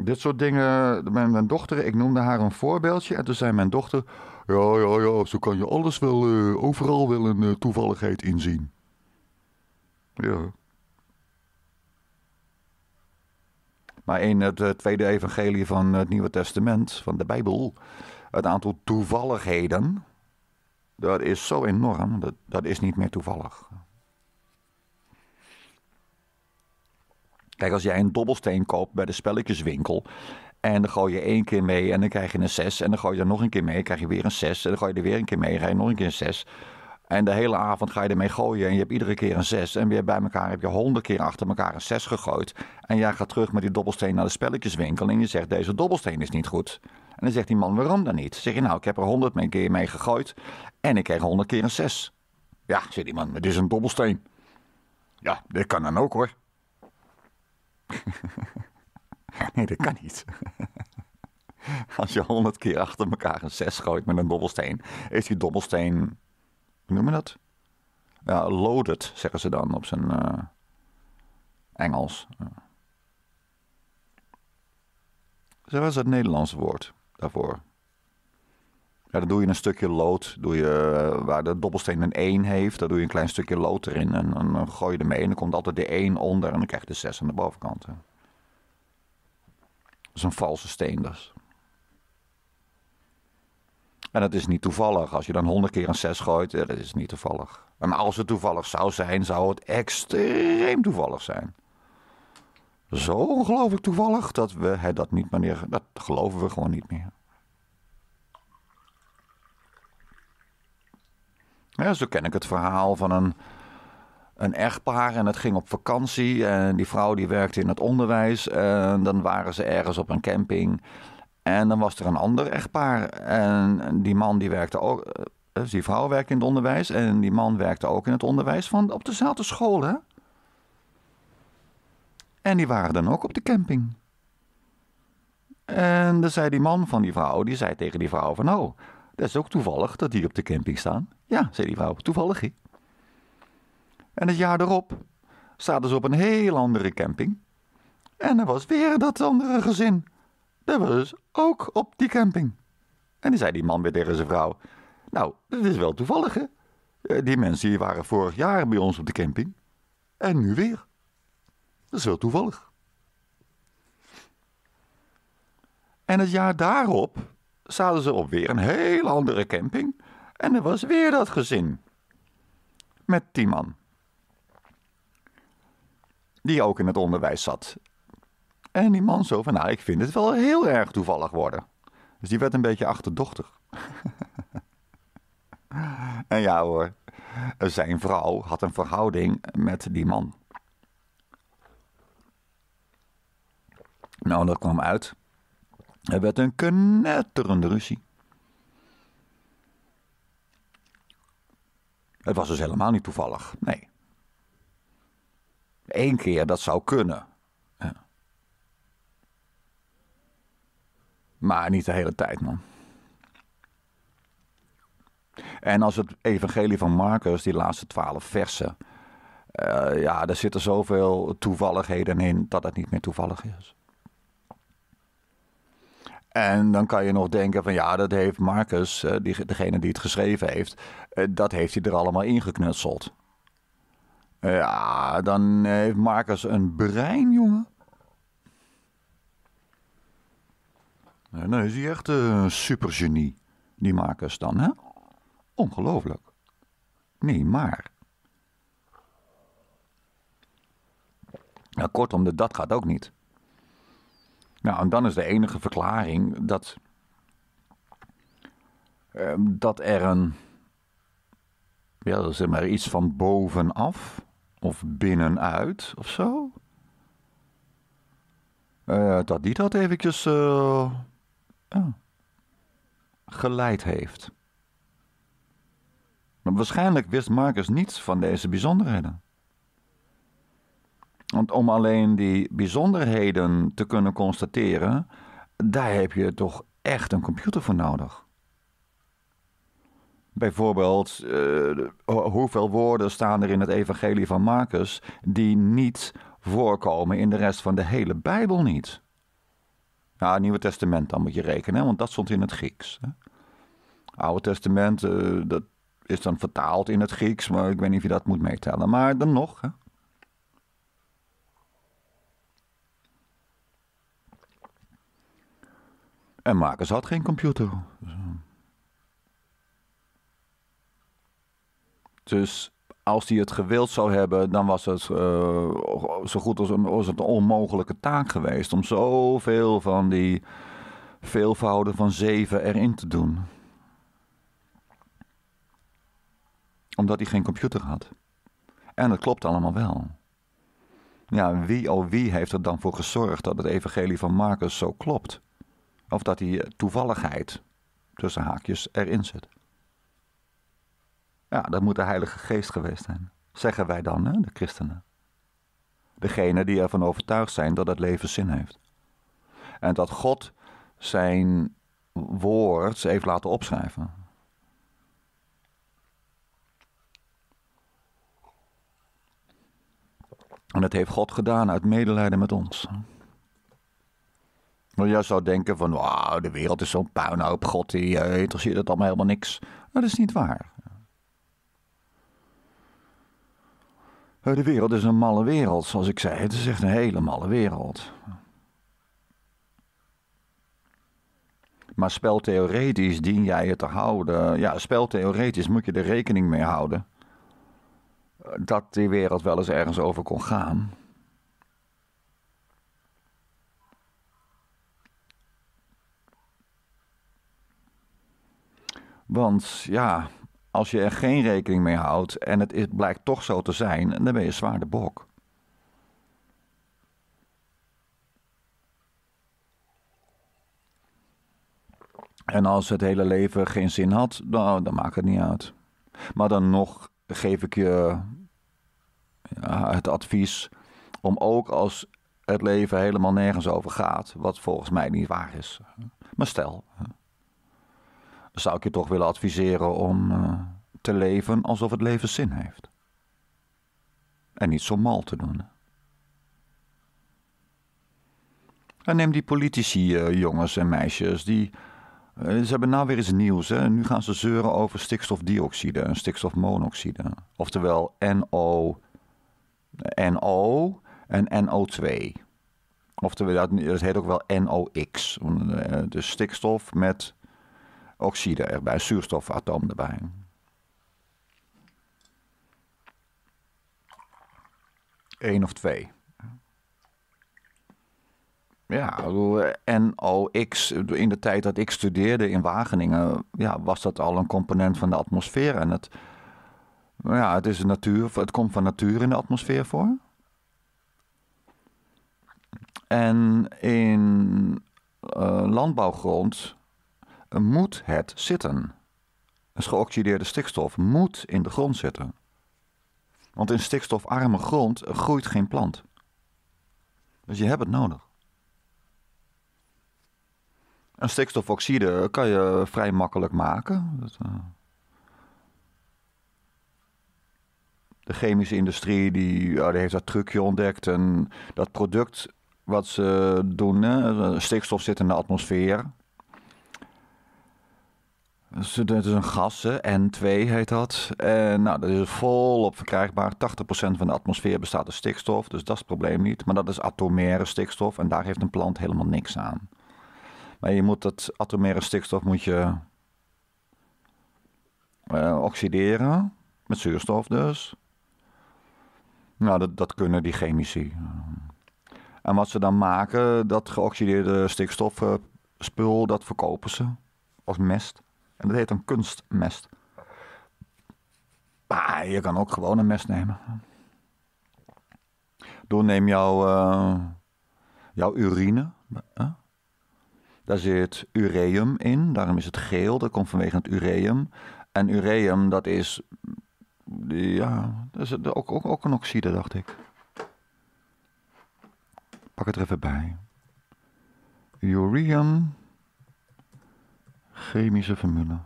Dit soort dingen, mijn, dochter, ik noemde haar een voorbeeldje. En toen zei mijn dochter, ja, ja, ja, zo kan je alles wel, uh, overal wel een uh, toevalligheid inzien. Ja. Maar in het uh, tweede evangelie van het Nieuwe Testament, van de Bijbel, het aantal toevalligheden, dat is zo enorm, dat, dat is niet meer toevallig. Kijk, als jij een dobbelsteen koopt bij de spelletjeswinkel. En dan gooi je één keer mee en dan krijg je een 6. En dan gooi je er nog een keer mee, krijg je weer een 6. En dan gooi je er weer een keer mee, krijg je nog een keer een 6. En de hele avond ga je ermee gooien en je hebt iedere keer een 6. En weer bij elkaar heb je honderd keer achter elkaar een 6 gegooid. En jij gaat terug met die dobbelsteen naar de spelletjeswinkel en je zegt deze dobbelsteen is niet goed. En dan zegt die man waarom dan niet? Zeg je nou ik heb er honderd keer mee gegooid en ik kreeg honderd keer een 6. Ja, zegt die man, het is een dobbelsteen. Ja, dit kan dan ook hoor. [LAUGHS] nee, dat kan niet. [LAUGHS] Als je honderd keer achter elkaar een 6 gooit met een dobbelsteen, is die dobbelsteen, hoe noem dat? Ja, loaded, zeggen ze dan op zijn uh, Engels. Zo is het Nederlandse woord daarvoor. Ja, dan doe je een stukje lood, doe je, eh, waar de dobbelsteen een 1 heeft, dan doe je een klein stukje lood erin en, dan gooi je ermee en dan komt altijd de 1 onder en dan krijg je de 6 aan de bovenkant. Dat is een valse steen dus. En dat is niet toevallig. Als je dan honderd keer een 6 gooit, dat is niet toevallig. En als het toevallig zou zijn, zou het extreem toevallig zijn. Zo ongelooflijk toevallig dat we dat niet meer. Dat geloven we gewoon niet meer. Ja, zo ken ik het verhaal van een, een echtpaar en het ging op vakantie. En die vrouw die werkte in het onderwijs. En dan waren ze ergens op een camping. En dan was er een ander echtpaar. En die man die werkte ook. Eh, die vrouw werkte in het onderwijs. En die man werkte ook in het onderwijs van op dezelfde school, hè? En die waren dan ook op de camping. En dan zei die man van die vrouw, die zei tegen die vrouw van... Oh, dat is ook toevallig dat die op de camping staan. Ja, zei die vrouw, toevallig. En het jaar erop zaten ze op een heel andere camping. En er was weer dat andere gezin. Dat was ook op die camping. En dan zei die man weer tegen zijn vrouw... Nou, dat is wel toevallig, hè? Eh, die mensen die waren vorig jaar bij ons op de camping. En nu weer. Dat is wel toevallig. En het jaar daarop zaten ze op weer een heel andere camping. En er was weer dat gezin. Met die man. Die ook in het onderwijs zat. En die man zo van, nou, ik vind het wel heel erg toevallig worden. Dus die werd een beetje achterdochtig. [LAUGHS] en ja hoor, zijn vrouw had een verhouding met die man. Nou, dat kwam uit. Er werd een knetterende ruzie. Het was dus helemaal niet toevallig, nee. Eén keer, dat zou kunnen. Maar niet de hele tijd, man. En als het evangelie van Marcus, die laatste twaalf versen... Uh, ja, er zitten zoveel toevalligheden in dat het niet meer toevallig is. En dan kan je nog denken van ja, dat heeft Marcus, eh, die, degene die het geschreven heeft, eh, dat heeft hij er allemaal ingeknutseld. Ja, dan heeft Marcus een brein, jongen. Nee, nee, is hij echt een supergenie, die Marcus dan, hè? Ongelooflijk. Nee, maar. Ja, kortom, dat gaat ook niet. Nou, en dan is de enige verklaring dat, uh, dat er een, ja, zeg maar iets van bovenaf of binnenuit of zo. Uh, dat die dat eventjes geleid heeft. Maar waarschijnlijk wist Marcus niets van deze bijzonderheden. Want om alleen die bijzonderheden te kunnen constateren, daar heb je toch echt een computer voor nodig. Bijvoorbeeld, uh, hoeveel woorden staan er in het Evangelie van Marcus die niet voorkomen in de rest van de hele Bijbel niet? Nou, het Nieuwe Testament dan moet je rekenen, want dat stond in het Grieks. Hè? Oude Testament, uh, dat is dan vertaald in het Grieks, maar ik weet niet of je dat moet meetellen. Maar dan nog. Hè? En Marcus had geen computer. Dus als hij het gewild zou hebben, dan was het uh, zo goed als een, was het onmogelijke taak geweest om zoveel van die veelvouden van zeven erin te doen. Omdat hij geen computer had. En dat klopt allemaal wel. Ja, wie oh wie heeft er dan voor gezorgd dat het evangelie van Marcus zo klopt? Of dat die toevalligheid, tussen haakjes, erin zit. Ja, dat moet de Heilige Geest geweest zijn. Zeggen wij dan, hè, de christenen. Degene die ervan overtuigd zijn dat het leven zin heeft. En dat God zijn woord heeft laten opschrijven. En dat heeft God gedaan uit medelijden met ons. Maar jij zou denken van, wauw, de wereld is zo'n puinhoop. God die uh, interesseert het allemaal helemaal niks. Maar dat is niet waar. De wereld is een malle wereld, zoals ik zei. Het is echt een hele malle wereld. Maar speltheoretisch dien jij het te houden. Ja, speltheoretisch moet je er rekening mee houden. Dat die wereld wel eens ergens over kon gaan. Want ja, als je er geen rekening mee houdt en het is, blijkt toch zo te zijn, dan ben je zwaar de bok. En als het hele leven geen zin had, dan, dan maakt het niet uit. Maar dan nog geef ik je ja, het advies om ook als het leven helemaal nergens over gaat, wat volgens mij niet waar is. Maar stel, zou ik je toch willen adviseren om uh, te leven alsof het leven zin heeft. En niet zo mal te doen. En neem die politici, uh, jongens en meisjes, die. Uh, ze hebben nou weer eens nieuws. Hè? Nu gaan ze zeuren over stikstofdioxide en stikstofmonoxide. Oftewel NO, NO en NO2. Oftewel, dat heet ook wel NOx. Dus stikstof met oxide erbij, zuurstofatoom erbij. Eén of twee. Ja, NOx, in de tijd dat ik studeerde in Wageningen, ja, was dat al een component van de atmosfeer. En het, ja, het, is natuur, het komt van natuur in de atmosfeer voor. En in uh, landbouwgrond moet het zitten. Dus geoxideerde stikstof moet in de grond zitten. Want in stikstofarme grond groeit geen plant. Dus je hebt het nodig. En stikstofoxide kan je vrij makkelijk maken. Eh, de chemische industrie die, die heeft dat trucje ontdekt. En dat product wat ze doen, stikstof zit in de atmosfeer. Dus het is een gas, N2 heet dat. En nou, dat is volop verkrijgbaar. 80% van de atmosfeer bestaat uit stikstof, dus dat is het probleem niet. Maar dat is atomaire stikstof en daar heeft een plant helemaal niks aan. Maar je moet dat atomaire stikstof moet je uh, oxideren, met zuurstof dus. Nou, dat, dat kunnen die chemici. En wat ze dan maken, dat geoxideerde stikstofspul, dat verkopen ze als mest. En dat heet dan kunstmest. Maar je kan ook gewoon een mest nemen. Doe neem jouw, uh, jouw urine. Daar zit ureum in, daarom is het geel. Dat komt vanwege het ureum. En ureum, dat is. Ja, dat is ook, ook, ook een oxide, dacht ik. Pak het er even bij. Ureum chemische formule.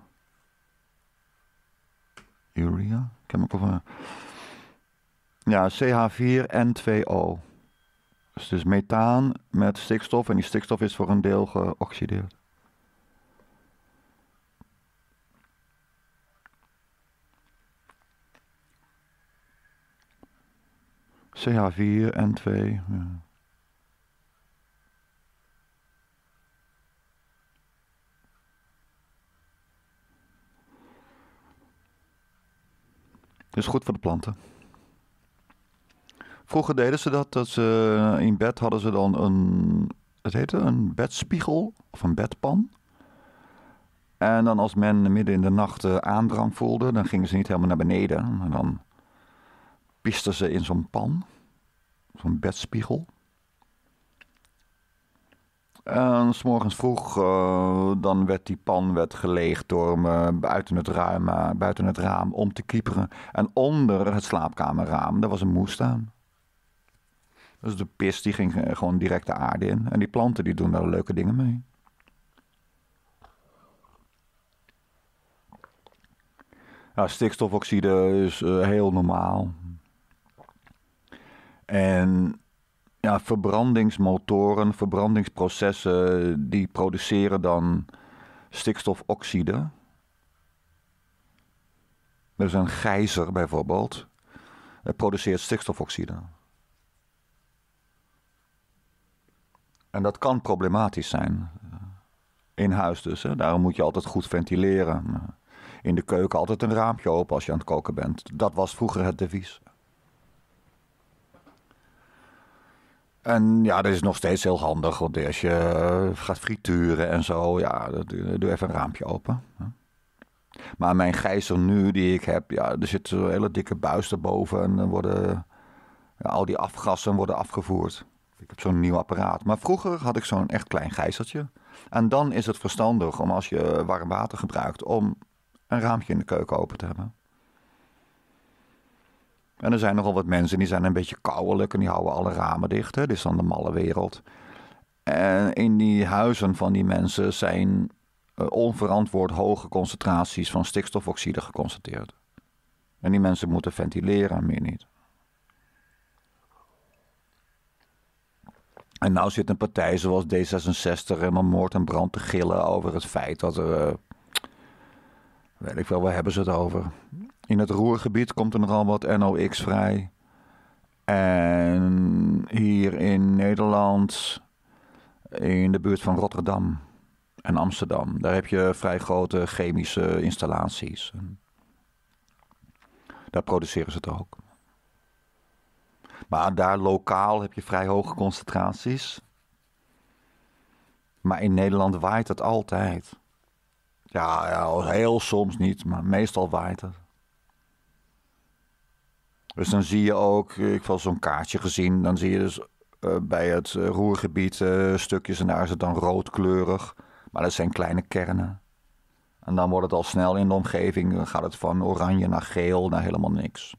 Urea? Ook over. Ja, CH4N2O. Dus het is methaan met stikstof en die stikstof is voor een deel geoxideerd. CH4N2. Ja. Is goed voor de planten. Vroeger deden ze dat, dat ze in bed hadden ze dan een, het heette een bedspiegel of een bedpan. En dan als men midden in de nacht uh, aandrang voelde, dan gingen ze niet helemaal naar beneden. En dan pisten ze in zo'n pan, zo'n bedspiegel. En s morgens vroeg, uh, dan werd die pan werd geleegd door me buiten het, ruim, uh, buiten het raam om te kieperen. En onder het slaapkamerraam, daar was een moestuin. Dus de pis die ging gewoon direct de aarde in. En die planten die doen daar leuke dingen mee. Ja, stikstofoxide is heel normaal. En ja, verbrandingsmotoren, verbrandingsprocessen, die produceren dan stikstofoxide. Dus een gijzer bijvoorbeeld, produceert stikstofoxide. En dat kan problematisch zijn. In huis dus. Hè. Daarom moet je altijd goed ventileren. In de keuken altijd een raampje open als je aan het koken bent. Dat was vroeger het devies. En ja, dat is nog steeds heel handig. Want als je eh, gaat frituren en zo, ja, doe even een raampje open. Maar mijn gijzer nu, die ik heb, ja, er zit een hele dikke buis erboven. En dan worden ja, al die afgassen worden afgevoerd. Ik heb zo'n nieuw apparaat. Maar vroeger had ik zo'n echt klein gijzertje. En dan is het verstandig om als je warm water gebruikt, om een raampje in de keuken open te hebben. En er zijn nogal wat mensen die zijn een beetje kouwelijk en die houden alle ramen dicht. Hè? Dit is dan de malle wereld. En in die huizen van die mensen zijn uh, onverantwoord hoge concentraties van stikstofoxide geconstateerd. En die mensen moeten ventileren, meer niet. En nou zit een partij zoals D66 helemaal moord en brand te gillen over het feit dat er. Uh, weet ik wel, waar hebben ze het over? In het Roergebied komt er nogal wat NOx vrij. En hier in Nederland, in de buurt van Rotterdam en Amsterdam, daar heb je vrij grote chemische installaties. Daar produceren ze het ook. Maar daar lokaal heb je vrij hoge concentraties. Maar in Nederland waait het altijd. Ja, ja, heel soms niet, maar meestal waait het. Dus dan zie je ook, ik heb zo'n kaartje gezien, dan zie je dus uh, bij het uh, roergebied stukjes en daar is het dan roodkleurig. Maar dat zijn kleine kernen. En dan wordt het al snel in de omgeving, dan gaat het van oranje naar geel naar helemaal niks.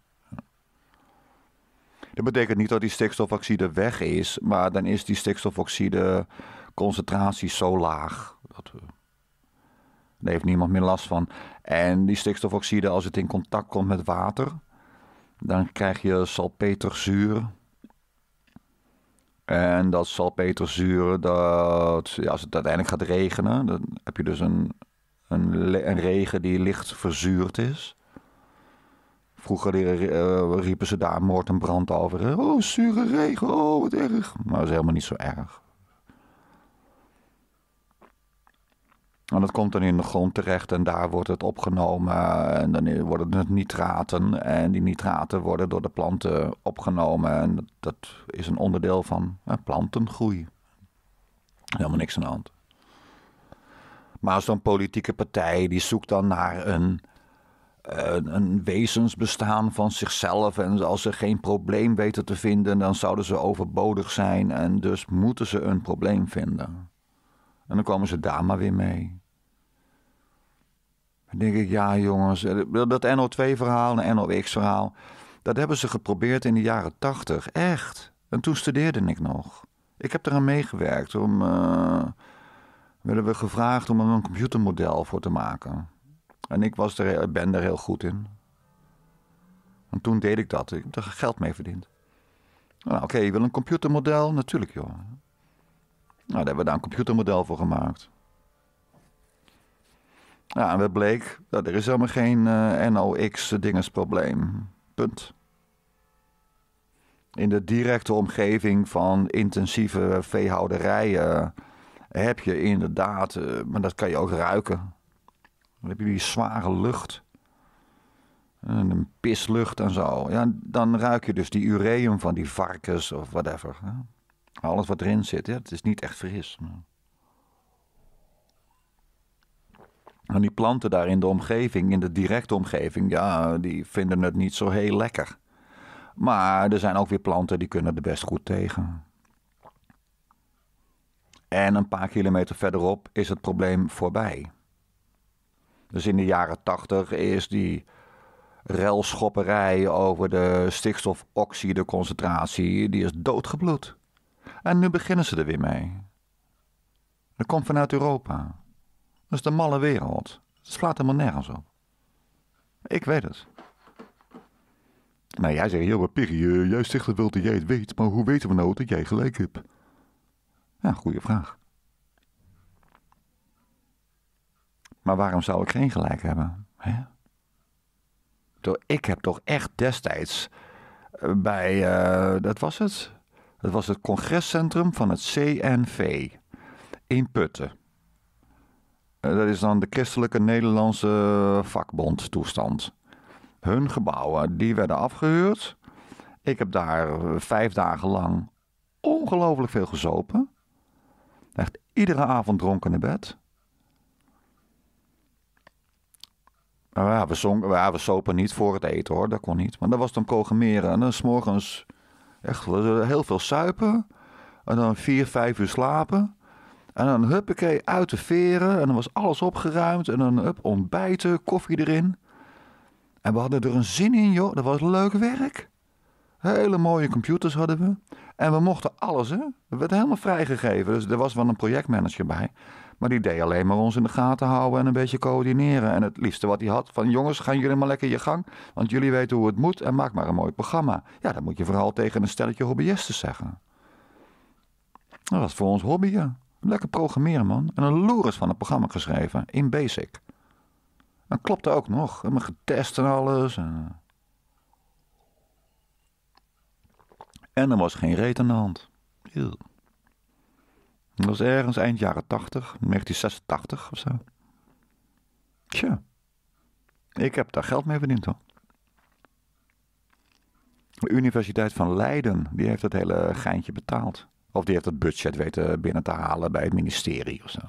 Dat betekent niet dat die stikstofoxide weg is, maar dan is die stikstofoxide concentratie zo laag. Dat, daar heeft niemand meer last van. En die stikstofoxide, als het in contact komt met water, dan krijg je salpeterzuur. En dat salpeterzuur, dat, ja, als het uiteindelijk gaat regenen, dan heb je dus een, een, een regen die licht verzuurd is. Vroeger uh, riepen ze daar moord en brand over. Oh, zure regen, oh, wat erg. Maar dat is helemaal niet zo erg. En dat komt dan in de grond terecht en daar wordt het opgenomen. En dan worden het nitraten. En die nitraten worden door de planten opgenomen. En dat is een onderdeel van plantengroei. Helemaal niks aan de hand. Maar zo'n politieke partij die zoekt dan naar een, een, wezensbestaan van zichzelf. En als ze geen probleem weten te vinden, dan zouden ze overbodig zijn. En dus moeten ze een probleem vinden. En dan komen ze daar maar weer mee. Dan denk ik, ja jongens, eh, dat NO2-verhaal en NOx-verhaal, dat hebben ze geprobeerd in de jaren tachtig, echt. En toen studeerde ik nog. Ik heb eraan meegewerkt om, uh, werden we gevraagd om er een computermodel voor te maken. En ik was er, ben er heel goed in. En toen deed ik dat. Ik heb er geld mee verdiend. Nou, oké, je wil een computermodel? Natuurlijk, joh. Nou, daar hebben we daar een computermodel voor gemaakt. Ja, en het bleek, dat er is helemaal geen uh, NOx-dingensprobleem. Punt. In de directe omgeving van intensieve veehouderijen heb je inderdaad, uh, maar dat kan je ook ruiken. Dan heb je die zware lucht. En een pislucht en zo. Ja, dan ruik je dus die ureum van die varkens of whatever. hè. Alles wat erin zit, het is niet echt fris. En die planten daar in de omgeving, in de directe omgeving, ja, die vinden het niet zo heel lekker. Maar er zijn ook weer planten die kunnen er best goed tegen. En een paar kilometer verderop is het probleem voorbij. Dus in de jaren tachtig is die relschopperij over de stikstofoxideconcentratie, die is doodgebloed. En nu beginnen ze er weer mee. Dat komt vanuit Europa. Dat is de malle wereld. Het slaat helemaal nergens op. Ik weet het. Nou, jij zegt, joh, maar Piggy, eh, jij zegt het wel dat jij het weet, maar hoe weten we nou dat jij gelijk hebt? Ja, goede vraag. Maar waarom zou ik geen gelijk hebben? Hè? Ik heb toch echt destijds eh, bij, eh, dat was het? Dat was het congrescentrum van het CNV in Putten. Eh, Dat is dan de Christelijke Nederlandse Vakbond toestand. Hun gebouwen, die werden afgehuurd. Ik heb daar eh, vijf dagen lang ongelooflijk veel gezopen. Echt iedere avond dronken in bed. Nou ja, we, zong, ja, we sopen niet voor het eten hoor, dat kon niet. Maar dat was dan programmeren. En dan s'morgens echt heel veel suipen. En dan vier, vijf uur slapen. En dan huppakee uit de veren. En dan was alles opgeruimd. En dan hup, ontbijten, koffie erin. En we hadden er een zin in, joh. Dat was leuk werk. Hele mooie computers hadden we. En we mochten alles, hè. We werden helemaal vrijgegeven. Dus er was wel een projectmanager bij. Maar die deed alleen maar ons in de gaten houden en een beetje coördineren. En het liefste wat hij had van jongens, gaan jullie maar lekker je gang. Want jullie weten hoe het moet en maak maar een mooi programma. Ja, dat moet je vooral tegen een stelletje hobbyisten zeggen. Dat was voor ons hobby, ja. Lekker programmeren, man. En een loeris van het programma geschreven, in Basic. Dat klopte ook nog. Helemaal getest en alles. En, en er was geen reet aan de hand. Dat was ergens eind jaren 80, 1986 of zo. Tja. Ik heb daar geld mee verdiend hoor. De Universiteit van Leiden, die heeft het hele geintje betaald. Of die heeft het budget weten binnen te halen bij het ministerie of zo.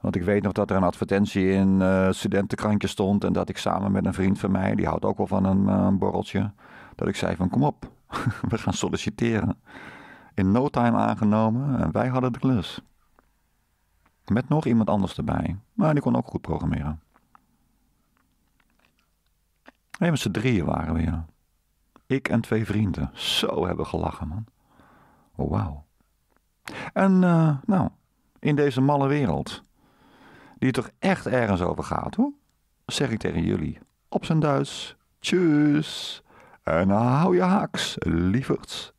Want ik weet nog dat er een advertentie in uh, studentenkrantje stond. En dat ik samen met een vriend van mij, die houdt ook wel van een, uh, borreltje. Dat ik zei van kom op, [LAUGHS] we gaan solliciteren. In no time aangenomen en wij hadden de klus. Met nog iemand anders erbij. Maar die kon ook goed programmeren. Nee, met z'n drieën waren we, ja. Ik en twee vrienden. Zo hebben we gelachen, man. Oh, wauw. En, uh, nou, in deze malle wereld, die toch echt ergens over gaat, hoor, zeg ik tegen jullie, op zijn Duits, tjus, en hou je haaks, lieverds.